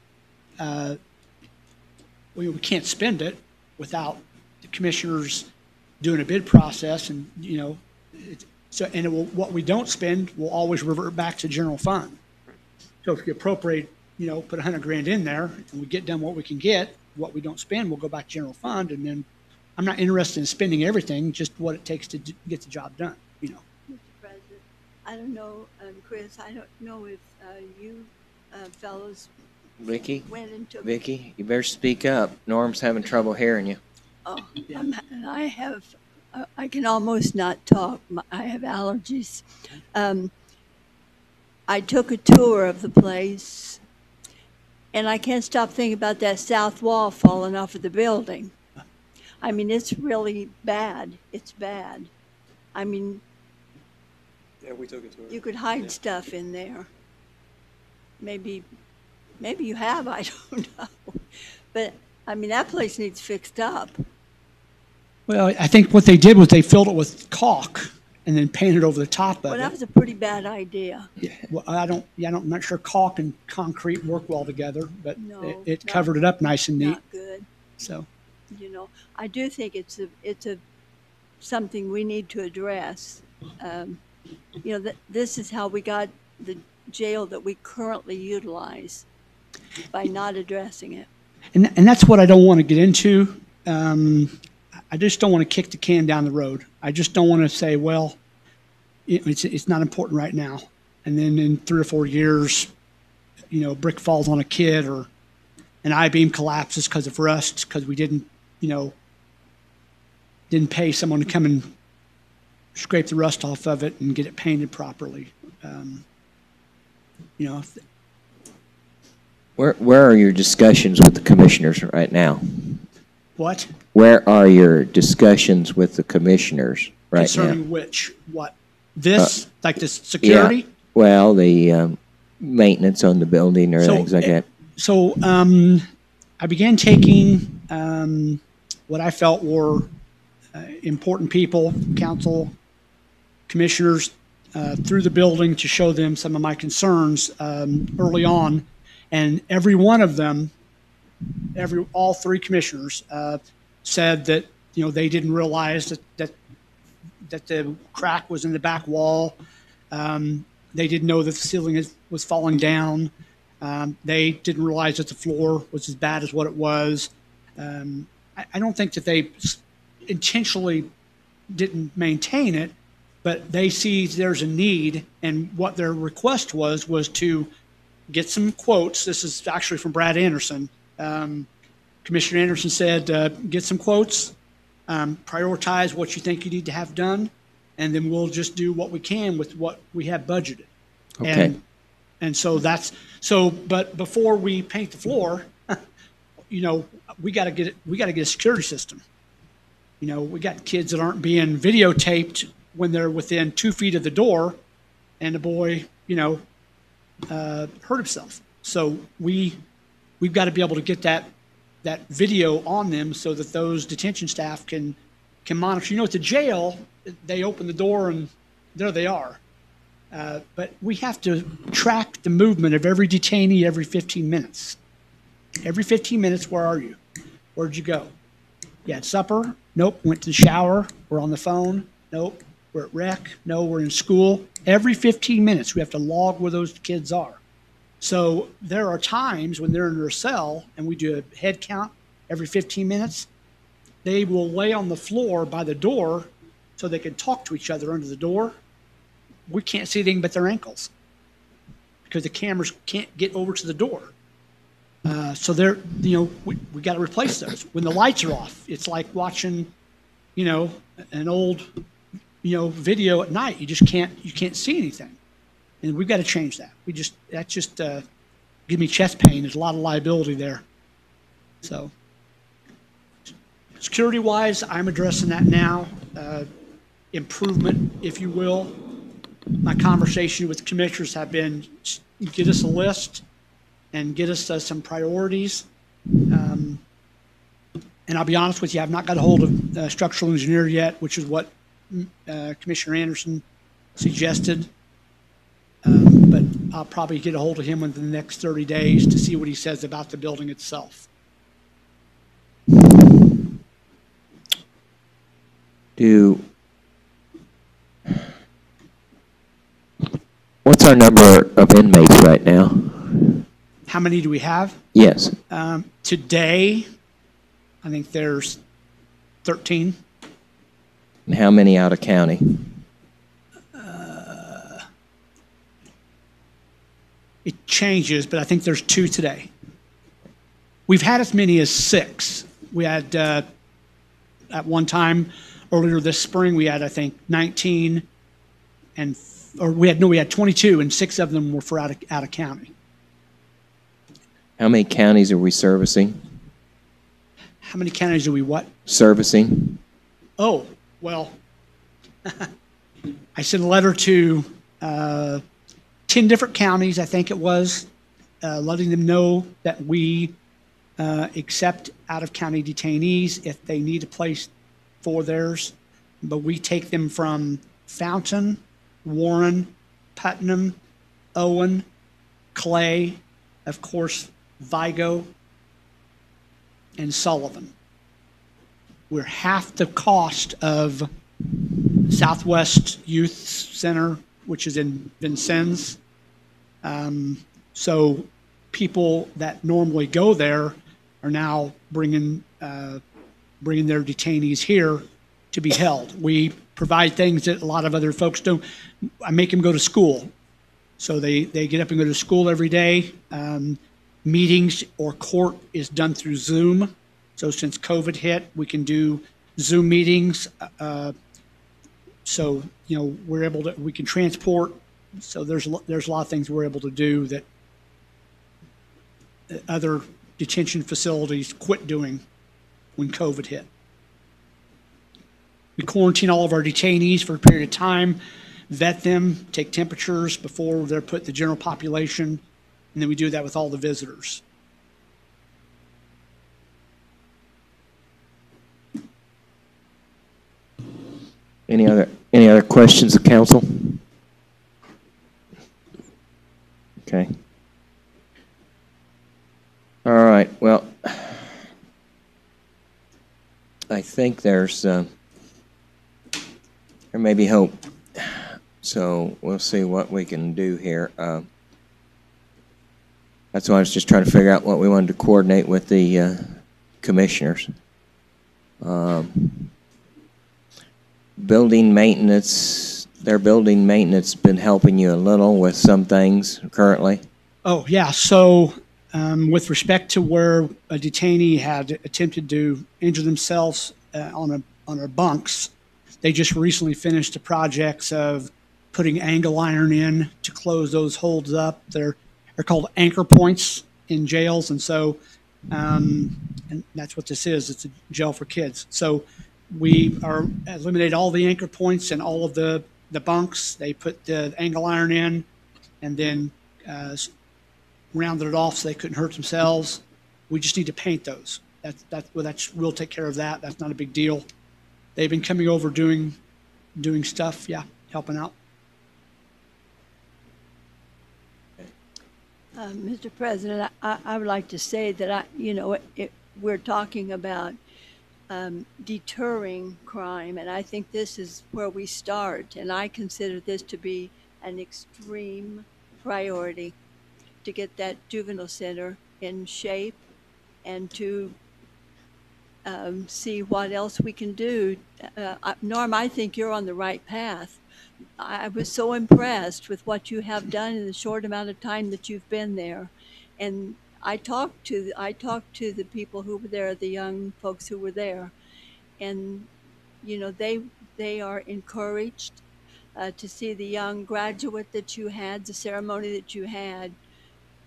uh, we, we can't spend it without the commissioners doing a bid process and, you know, it- so, and it will, what we don't spend will always revert back to general fund. So if you appropriate, you know, put a hundred grand in there and we get done what we can get, what we don't spend will go back to general fund and then I'm not interested in spending everything, just what it takes to d- get the job done, you know. Mr. President, I don't know, um, Chris, I don't know if, uh, you, uh, fellows Vicky, went into. Vicky, you better speak up. Norm's having trouble hearing you. Oh, I'm, I have, I- can almost not talk. I have allergies. Um, I took a tour of the place, and I can't stop thinking about that south wall falling off of the building. I mean, it's really bad. It's bad. I mean, Yeah, we took it to you could hide stuff in there. Maybe, maybe you have. I [LAUGHS] don't know. But I mean, that place needs fixed up. Well, I think what they did was they filled it with caulk and then painted over the top of it. Well, of that it. was a pretty bad idea. Yeah, Well, I don't, yeah, I don't, I'm not sure caulk and concrete work well together, but No, it, it not- covered it up nice and neat, Not good. so. you know, I do think it's a, it's a, something we need to address. Um, you know, that, this is how we got the jail that we currently utilize by not addressing it. And, and that's what I don't want to get into, um, I just don't want to kick the can down the road. I just don't want to say, well, it's, it's not important right now. And then in three or four years, you know, a brick falls on a kid or an I-beam collapses because of rust, because we didn't, you know, didn't pay someone to come and scrape the rust off of it and get it painted properly. Um, you know, Where, where are your discussions with the commissioners right now? What Where are your discussions with the commissioners right now? concerning which what this like this security. Yeah. Well, the um, maintenance on the building or So, things like eh, that. So um, I began taking um, what I felt were uh, important people, council, commissioners, uh, through the building to show them some of my concerns um, early on, and every one of them, every all three commissioners uh, said that you know they didn't realize that that that the crack was in the back wall. Um, they didn't know that the ceiling is, was falling down. Um, they didn't realize that the floor was as bad as what it was. Um, I, I don't think that they intentionally didn't maintain it, but they see there's a need, and what their request was was to get some quotes. This is actually from Brad Anderson. Um, Commissioner Anderson said, uh, "Get some quotes, um, prioritize what you think you need to have done, and then we'll just do what we can with what we have budgeted." Okay. And, and so that's so. But before we paint the floor, [LAUGHS] you know, we got to get. We got to get a security system. You know, we got kids that aren't being videotaped when they're within two feet of the door, and the boy, you know, uh, hurt himself. So we we've got to be able to get that that video on them so that those detention staff can can monitor. You know, at the jail, they open the door and there they are. Uh, but we have to track the movement of every detainee every 15 minutes. Every 15 minutes, where are you? Where'd you go? You had supper? Nope. Went to the shower? We're on the phone? Nope. We're at rec? No, we're in school. Every 15 minutes, we have to log where those kids are. So there are times when they're in their cell and we do a head count every 15 minutes. They will lay on the floor by the door so they can talk to each other under the door. We can't see anything but their ankles because the cameras can't get over to the door. Uh, so they're, you know, we, we got to replace those. When the lights are off, it's like watching, you know, an old, you know, video at night. You just can't, you can't see anything and we've got to change that. We just that just uh, give me chest pain. There's a lot of liability there. So, security wise, I'm addressing that now. Uh, improvement, if you will. My conversation with commissioners have been get us a list and get us uh, some priorities. Um, and I'll be honest with you, I've not got a hold of the structural engineer yet, which is what uh, Commissioner Anderson suggested. I'll probably get a hold of him within the next 30 days to see what he says about the building itself. Do, what's our number of inmates right now? How many do we have? Yes. Um, today, I think there's 13. And how many out of county? It changes, but I think there's two today. We've had as many as six. We had, uh, at one time earlier this spring, we had, I think, 19 and, or we had, no, we had 22 and six of them were for out of, out of county. How many counties are we servicing? How many counties are we what? Servicing? Oh, well, [LAUGHS] I sent a letter to uh, 10 different counties, I think it was, uh, letting them know that we uh, accept out-of-county detainees if they need a place for theirs. But we take them from Fountain, Warren, Putnam, Owen, Clay, of course, Vigo, and Sullivan we're half the cost of Southwest Youth Center, which is in Vincennes. Um, so people that normally go there are now bringing uh, bringing their detainees here to be held. We provide things that a lot of other folks don't. I make them go to school. So they, they get up and go to school every day. Um, meetings or court is done through Zoom. So since COVID hit, we can do Zoom meetings. Uh, so, you know, we're able to, we can transport. So there's, a there's a lot of things we're able to do that that other detention facilities quit doing when COVID hit. We quarantine all of our detainees for a period of time, vet them, take temperatures before they're put in the general population, and then we do that with all the visitors. Any other, any other questions of council? Okay. All right, well, I think there's, uh, there may be hope. So we'll see what we can do here. Uh, That's why I was just trying to figure out what we wanted to coordinate with the uh, commissioners. Um, building maintenance, their building maintenance been helping you a little with some things currently? Oh, yeah. So, um, with respect to where a detainee had attempted to injure themselves uh, on a on our bunks, they just recently finished the projects of putting angle iron in to close those holds up. They're they're called anchor points in jails, and so um, and that's what this is. It's a jail for kids. So we are eliminate all the anchor points and all of the the bunks. They put the angle iron in, and then uh, rounded it off so they couldn't hurt themselves. We just need to paint those. That's that. Well, that's we'll take care of that. That's not a big deal. They've been coming over doing doing stuff. Yeah, helping out. Uh, Mr. President, I, I would like to say that I, you know, it, it, we're talking about um, deterring crime, and I think this is where we start. And I consider this to be an extreme priority to get that juvenile center in shape and to um, see what else we can do. Uh, Norm, I think you're on the right path. I was so impressed with what you have done in the short amount of time that you've been there. And I talked to I talked to the people who were there, the young folks who were there, and you know they they are encouraged uh, to see the young graduate that you had, the ceremony that you had.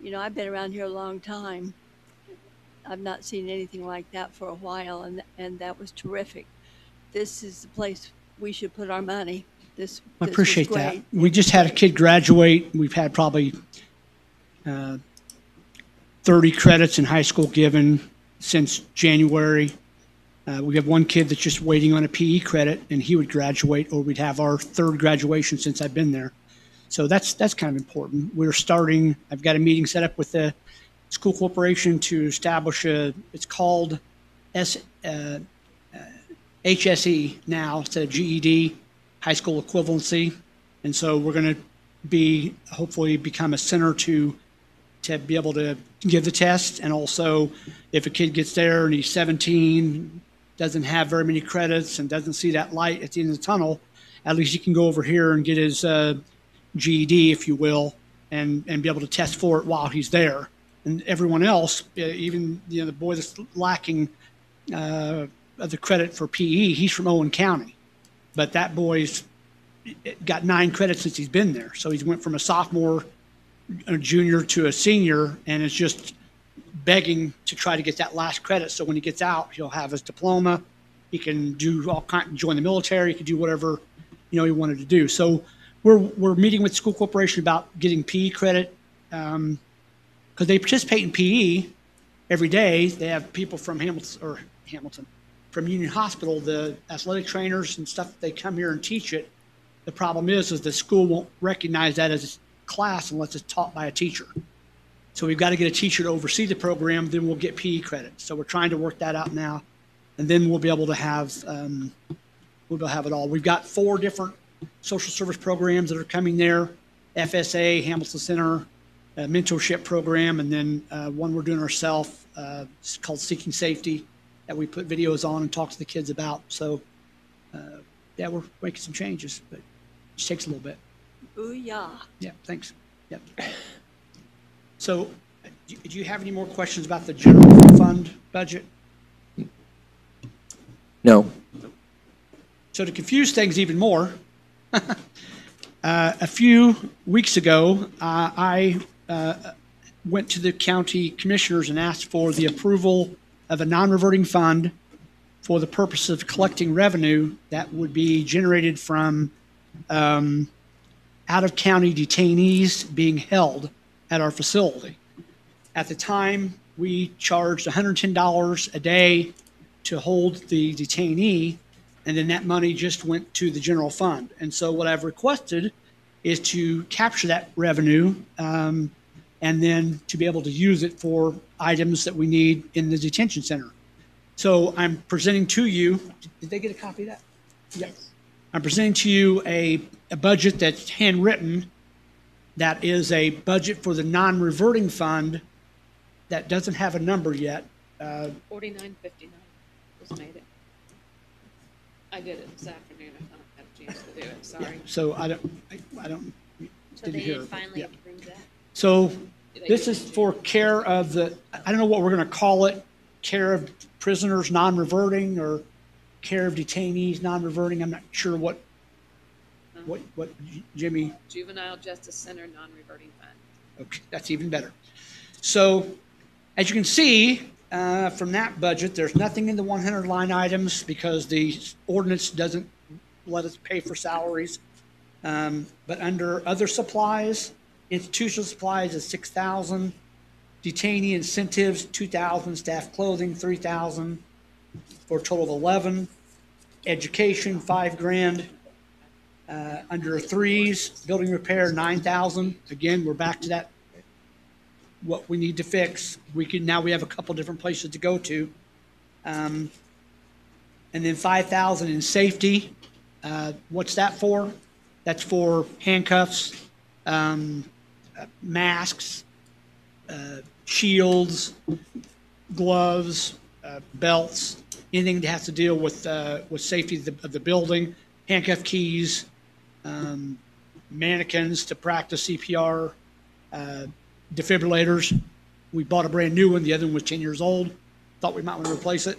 You know, I've been around here a long time. I've not seen anything like that for a while, and and that was terrific. This is the place we should put our money. This, I this appreciate that. We just had a kid graduate. We've had probably uh, 30 credits in high school given since January. Uh, we have one kid that's just waiting on a PE credit, and he would graduate, or we'd have our third graduation since I've been there. So that's that's kind of important. We're starting. I've got a meeting set up with the school corporation to establish a. It's called S. Uh, uh, HSE now instead of GED, high school equivalency. And so we're going to be, hopefully become a center to, to be able to give the test. And also, if a kid gets there and he's 17, doesn't have very many credits and doesn't see that light at the end of the tunnel, at least he can go over here and get his uh, GED, if you will, and, and be able to test for it while he's there. And everyone else, uh, even, you know, the boy that's lacking uh, the credit for PE, he's from Owen County. But that boy's got nine credits since he's been there. So he's went from a sophomore, a junior to a senior, and is just begging to try to get that last credit. So when he gets out, he'll have his diploma. He can do all kind, join the military. He can do whatever, you know, he wanted to do. So we're we're meeting with school corporation about getting PE credit um, because they participate in PE every day. They have people from Hamilton or Hamilton, from Union Hospital, the athletic trainers and stuff. They come here and teach it. The problem is, is the school won't recognize that as class unless it's taught by a teacher. So we've got to get a teacher to oversee the program. Then we'll get PE credit. So we're trying to work that out now, and then we'll be able to have um, we'll be able to have it all. We've got four different social service programs that are coming there: FSA, Hamilton Center, a mentorship program, and then uh, one we're doing ourselves uh, called Seeking Safety. that we put videos on and talk to the kids about. So, uh, yeah, we're making some changes, but it takes a little bit. Booyah. Yeah, thanks. Yep. So, uh, do do you have any more questions about the general fund budget? No, So to confuse things even more, [LAUGHS] uh, a few weeks ago, uh, I uh, went to the county commissioners and asked for the approval of a non-reverting fund for the purpose of collecting revenue that would be generated from um, out-of-county detainees being held at our facility. At the time, we charged $110 a day to hold the detainee, and then that money just went to the general fund. And so what I've requested is to capture that revenue um, and then to be able to use it for items that we need in the detention center. So I'm presenting to you, did they get a copy of that? Yes. I'm presenting to you a, a budget that's handwritten that is a budget for the non-reverting fund that doesn't have a number yet. Uh, Forty-nine fifty-nine just made it. I did it this afternoon. I haven't had a chance to do it, Yeah, sorry. so I don't, I, I don't, So Didn't they hear did finally yeah. approve that? so this is for care of the, I don't know what we're gonna call it, care of prisoners non-reverting or care of detainees non-reverting, I'm not sure what, what, what Jimmy, Juvenile Justice Center non-reverting fund. okay, that's even better. So, as you can see, uh, from that budget, there's nothing in the one hundred line items because the ordinance doesn't let us pay for salaries. Um, but under other supplies, institutional supplies is six thousand, detainee incentives, two thousand, staff clothing, three thousand, for a total of eleven. Education, five grand. Uh, under threes, building repair, nine thousand. Again, we're back to that what we need to fix. We can, now we have a couple different places to go to. Um, and then five thousand in safety. Uh, what's that for? That's for handcuffs, um, masks, uh, shields, gloves, uh, belts, anything that has to deal with uh, with safety of the, of the, building, handcuff keys, um, mannequins to practice CPR, uh, defibrillators. We bought a brand new one. The other one was 10 years old. Thought we might want to replace it,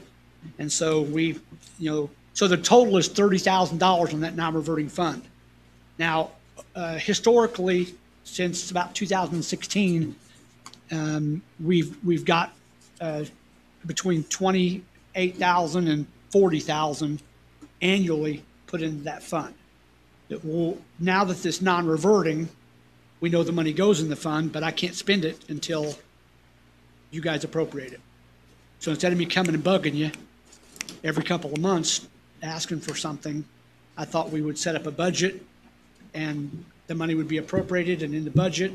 and so we, you know, so the total is thirty thousand dollars on that non-reverting fund. Now, uh, historically, since about 2016, um, we've we've got uh, between 20 8,000 and 40,000 annually put into that fund. That will, now that this non-reverting, we know the money goes in the fund, but I can't spend it until you guys appropriate it. So instead of me coming and bugging you every couple of months asking for something, I thought we would set up a budget and the money would be appropriated and in the budget,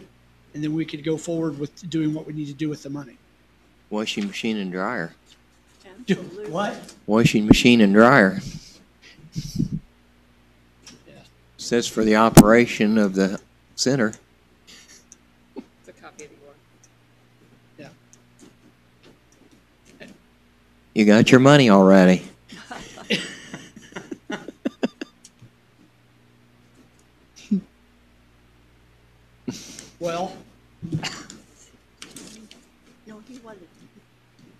and then we could go forward with doing what we need to do with the money. Washing machine and dryer. Absolutely. What? Washing machine and dryer. Says for the operation of the center. It's a copy of the ordinance. Yeah. You got your money already. [LAUGHS] Well, No, he wanted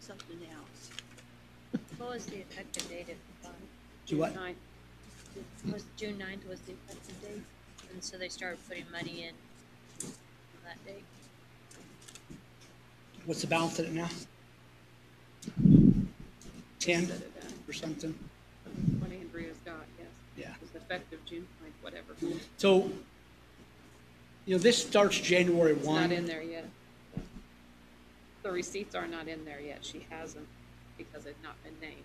something else. What was the effective date of the fund? Do what? Nine. Was June ninth was the effective date? And so they started putting money in on that date? what's the balance in it now? Ten Set it down. or something? What Andrea's got, yes. Yeah. It's effective June, like, whatever. So, you know, this starts January It's one. not in there yet. The receipts are not in there yet. She hasn't because they've not been named.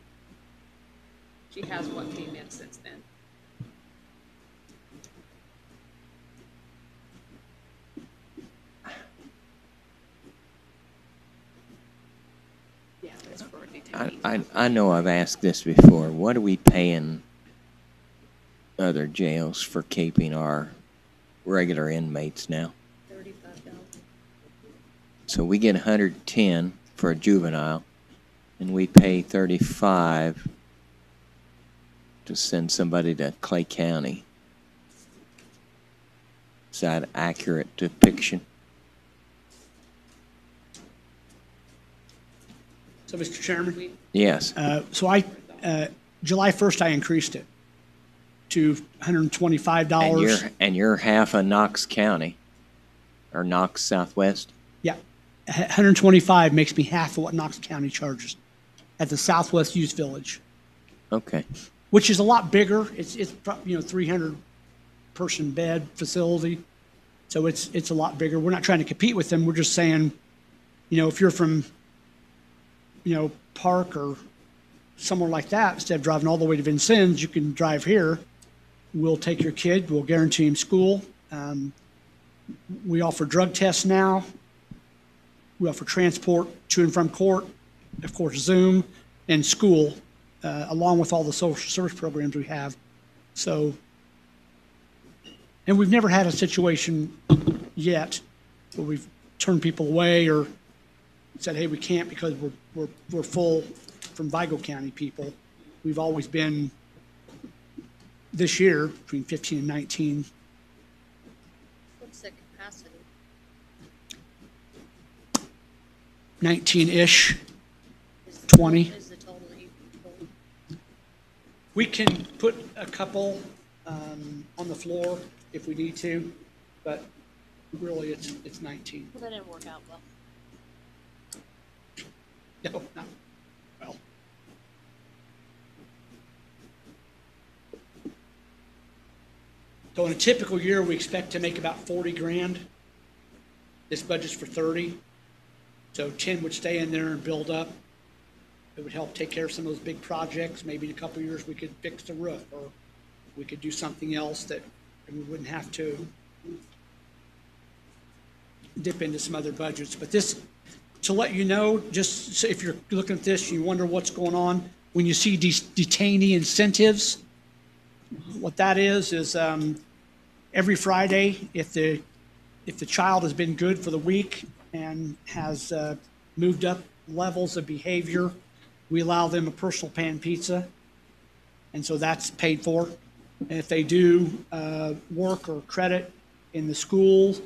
She has what came in since then. Yeah, it's for I. I, I know I've asked this before. What are we paying other jails for keeping our regular inmates now? Thirty-five thousand. So we get hundred and ten for a juvenile, and we pay thirty-five to send somebody to Clay County. Is that accurate depiction? So, Mr. Chairman, Yes, uh, so I, uh, July 1st, I increased it to $125. and you're, and you're half of Knox County, or Knox Southwest? Yeah, H- 125 makes me half of what Knox County charges at the Southwest Youth Village, Okay, which is a lot bigger. It's, it's, you know, 300 person bed facility. So it's, it's a lot bigger. We're not trying to compete with them. We're just saying, you know, if you're from, you know, Parke or somewhere like that, instead of driving all the way to Vincennes, you can drive here. We'll take your kid, we'll guarantee him school. Um, we offer drug tests now. We offer transport to and from court, of course, Zoom, and school, uh, along with all the social service programs we have. So, and we've never had a situation yet where we've turned people away or said, hey, we can't because we're, we're, we're full from Vigo County people. We've always been, this year, between 15 and 19, What's the capacity? 19-ish. 20. total- Is the total that you can pull? We can put a couple um, on the floor if we need to, but really, it's, it's 19. Well, that didn't work out well. No, not, well. So in a typical year, we expect to make about 40 grand. This budget's for 30. So 10 would stay in there and build up. It would help take care of some of those big projects. Maybe in a couple years, we could fix the roof or we could do something else that we wouldn't have to dip into some other budgets. But this, to let you know, just so if you're looking at this, you wonder what's going on, when you see these detainee incentives, what that is, is um, every Friday, if the, if the child has been good for the week and has uh, moved up levels of behavior, we allow them a personal pan pizza. And so that's paid for. And if they do uh, work or credit in the school,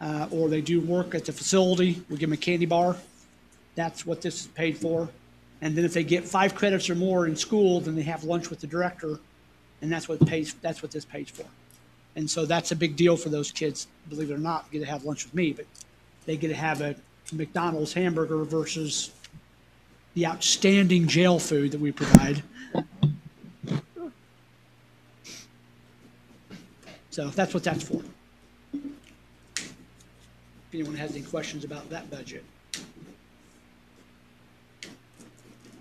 uh, or they do work at the facility, we give them a candy bar. That's what this is paid for. And then if they get five credits or more in school, then they have lunch with the director, and that's what pays, that's what this pays for. And so that's a big deal for those kids, believe it or not, get to have lunch with me, but they get to have a McDonald's hamburger versus the outstanding jail food that we provide. So that's what that's for. If anyone has any questions about that budget.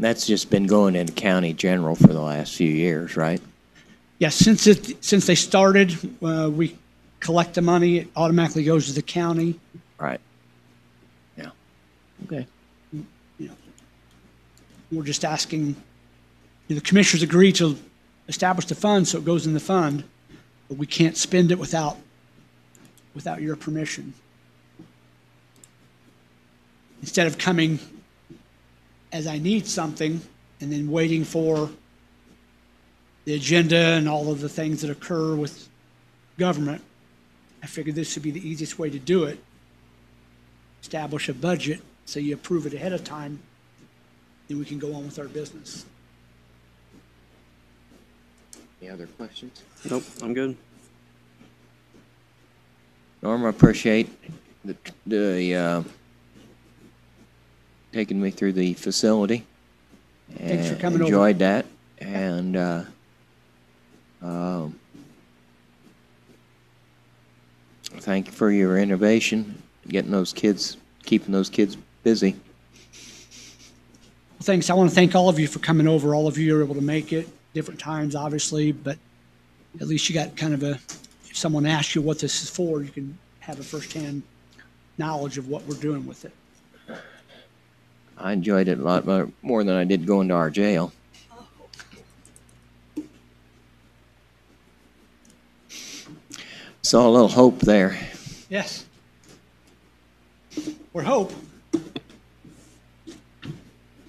that's just been going into county general for the last few years, right? Yes, since it, since they started, uh, we collect the money, it automatically goes to the county. Right. Yeah. Okay. We're just asking, you know, the commissioners agree to establish the fund, so it goes in the fund, but we can't spend it without, without your permission. Instead of coming as I need something and then waiting for the agenda and all of the things that occur with government, I figured this would be the easiest way to do it. Establish a budget, so you approve it ahead of time, then we can go on with our business. Any other questions? Nope, I'm good. Norm, I appreciate the, the, uh, taking me through the facility. Thanks for and coming over. Enjoyed that, and, uh, um, thank you for your innovation, getting those kids, keeping those kids busy. Well, thanks. I want to thank all of you for coming over. All of you are able to make it, different times, obviously, but at least you got kind of a, if someone asks you what this is for, you can have a firsthand knowledge of what we're doing with it. I enjoyed it a lot more, more than I did going to our jail. Saw a little hope there. Yes. We're hope.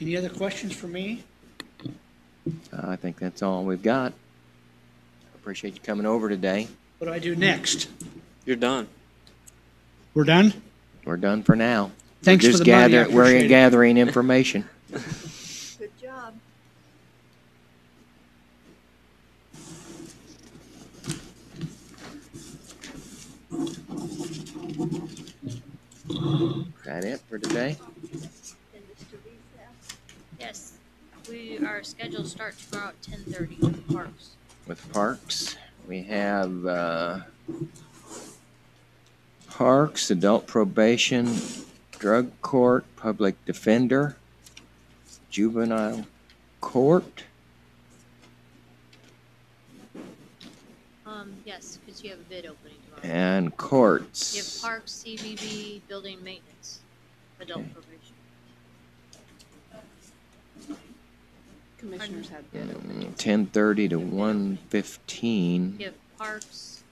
Any other questions for me? Uh, I think that's all we've got. Appreciate you coming over today. What do I do next? You're done. We're done? We're done for now. Thanks for Just the money, I gather, we're it. gathering information. [LAUGHS] Good job. Is that it for today? Send us to recess. Yes, we, our schedule starts tomorrow at ten thirty with parks. With Parks, we have, uh, Parks, Adult Probation, Drug Court, Public Defender, Juvenile Court, Um, yes, because you have a bid opening tomorrow. and courts. You have parks, CVB, building maintenance, adult Okay. probation. Commissioners have bid. Ten thirty to one fifteen. You parks.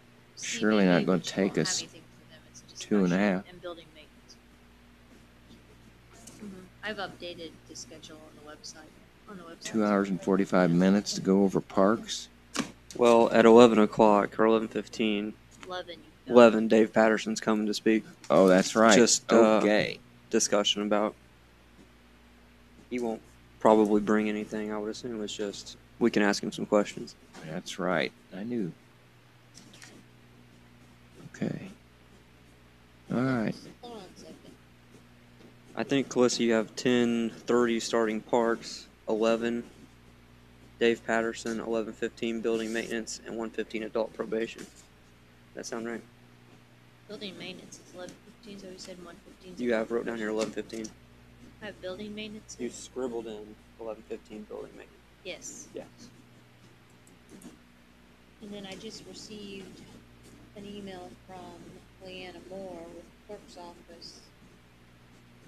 Surely not gonna take us anything for them, it's two and a discussion, half. And building maintenance. Mhm. I've updated the schedule on the website, on the website. Two hours and forty-five minutes to go over Parks. Well, at 11 o'clock or 11:15, Eleven. you've got. 11, Dave Patterson's coming to speak. Oh, that's right. Just, uh, Okay. Discussion about. He won't probably bring anything. I would assume it's just we can ask him some questions. That's right. I knew. Okay. All right. I think, Calissa, you have 10 30 starting parks, 11 Dave Patterson, 11 15 building maintenance, and 115 adult probation. That sound right? Building maintenance is 11 15, so we said 115. You have wrote down here 11 15. Uh, building maintenance? You scribbled in eleven fifteen building maintenance. Yes. Yes. And then I just received an email from Leanna Moore with the clerk's office.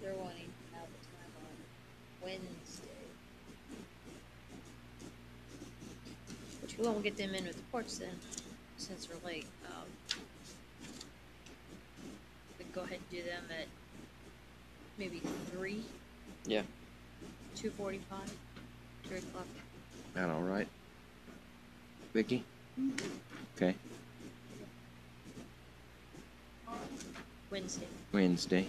They're wanting to have a time on Wednesday. Which we won't get them in with the courts then, since we're late. Um, We'll go ahead and do them at maybe three. Yeah. Two forty-five, three o'clock. That all right? Vicky? Mm-hmm. Okay, Wednesday. Wednesday.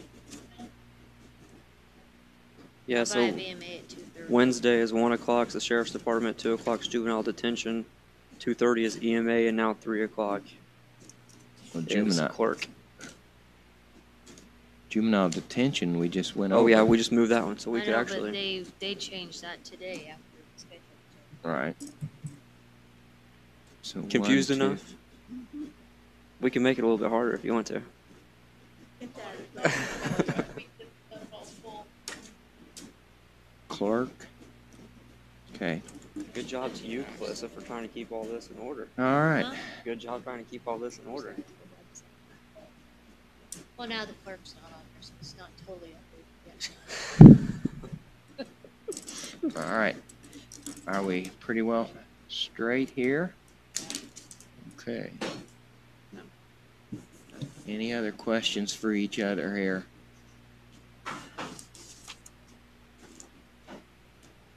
Yeah. By So EMA at two thirty. Wednesday is one o'clock. The sheriff's department. Two o'clock is juvenile detention. Two thirty is EMA, and now three o'clock Well, is juvenile, clerk. Juvenile detention, we just went over. Oh yeah, we just moved that one, so we I could know, actually. but they, they changed that today after the schedule. All right. So one, Confused two, enough? We can make it a little bit harder if you want to. [LAUGHS] Clerk. Okay, Good job to you, Calissa, for trying to keep all this in order. all right. Huh? Good job trying to keep all this in order. Well, now the clerk's not on there, so it's not totally yet. All right. Are we pretty well straight here? Okay. Any other questions for each other here?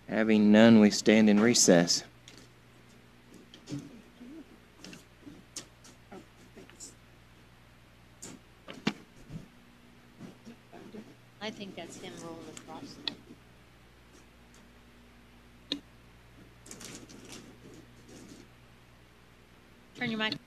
Having none, we stand in recess. I think that's him rolling across. Turn your mic